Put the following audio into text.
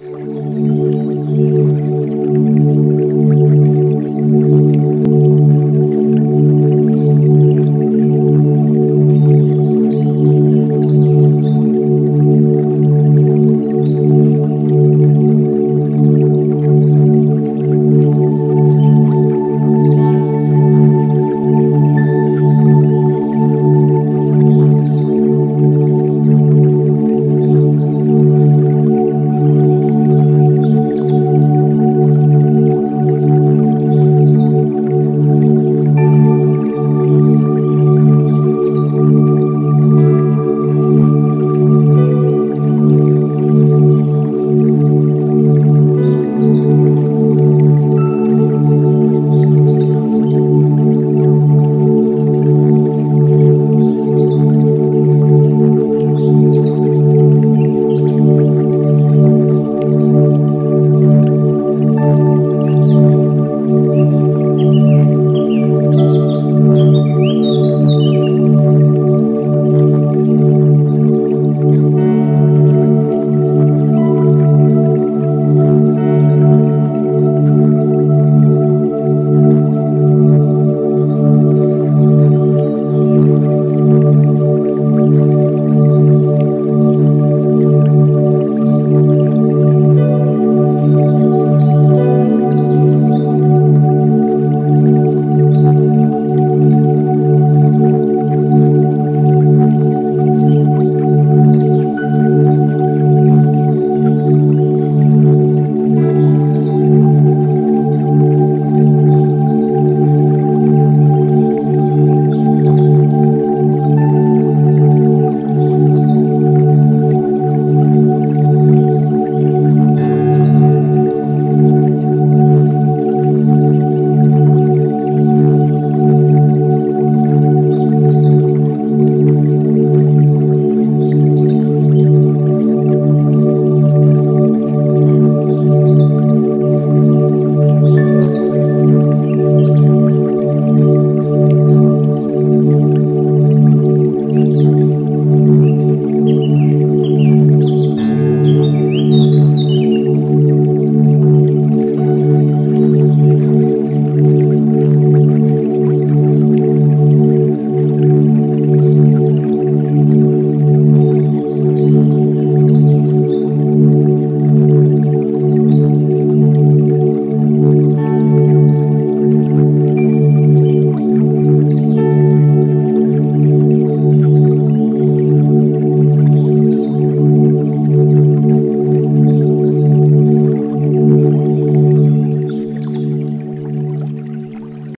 Música